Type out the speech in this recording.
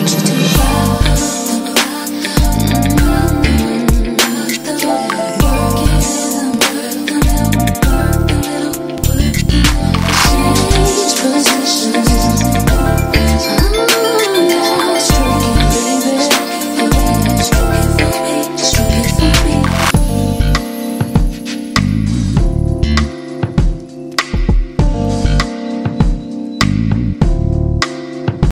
want.